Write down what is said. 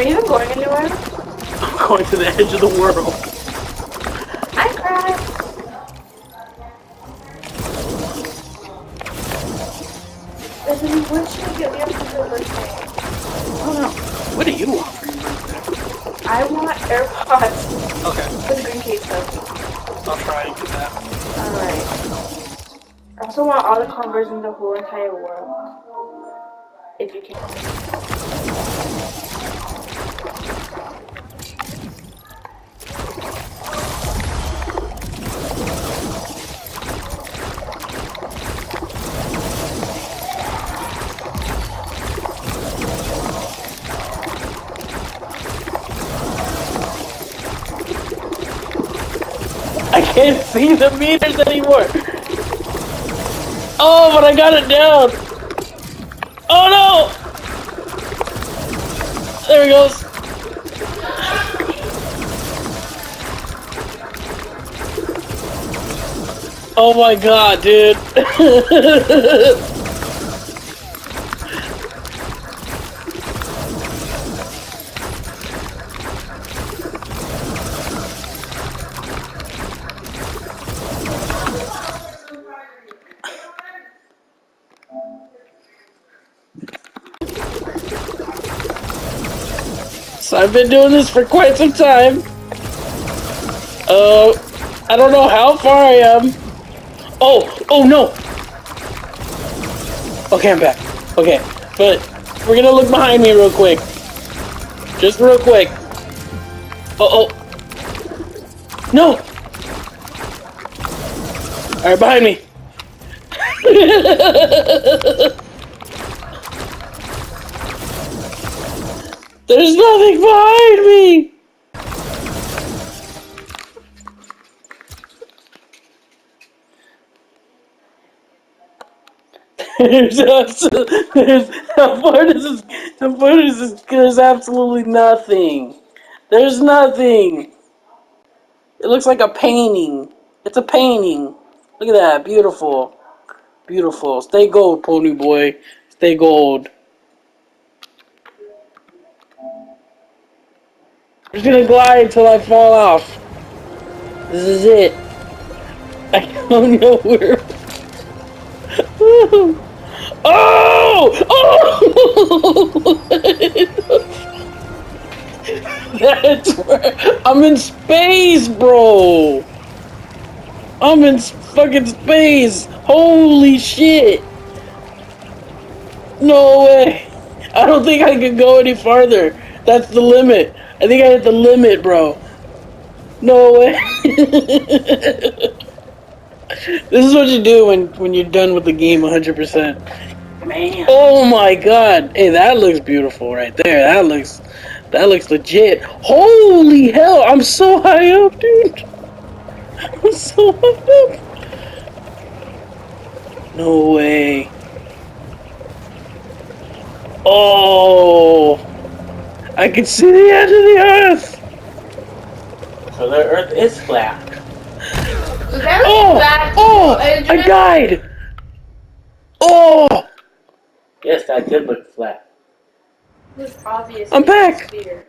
Are you even going anywhere? I'm going to the edge of the world. I cried. Listen, when should I get me up to your birthday? Oh no. What do you want for your birthday? I want AirPods Okay, with the green case though. I'll try and get that. Alright. I also want all the Converse in the whole entire world. If you can. Can't see the meters anymore. Oh, but I got it down. Oh no! There it goes. Oh my god, dude. I've been doing this for quite some time. Uh, I don't know how far I am. Oh, oh no. Okay, I'm back. Okay, but we're gonna look behind me real quick. Just real quick. Uh oh. No. All right, behind me. There's nothing behind me. There's absolutely, there's, how far does this, how far does this, there's absolutely nothing. There's nothing. It looks like a painting. It's a painting. Look at that, beautiful. Beautiful. Stay gold, Ponyboy. Stay gold. I'm just gonna glide until I fall off. This is it. I don't know where. Oh! Oh! That's where I'm in space, bro. I'm in fucking space. Holy shit. No way. I don't think I can go any farther. That's the limit. I think I hit the limit, bro. No way. this is what you do when when you're done with the game 100%. Man. Oh my god. Hey, that looks beautiful right there. That looks that looks legit. Holy hell, I'm so high up, dude. I'm so high up. No way. Oh. I can see the edge of the earth. So the Earth is flat. That Oh, bad. oh, I died. Oh, Yes, that did look flat. It was obvious. I'm it was a back. sphere.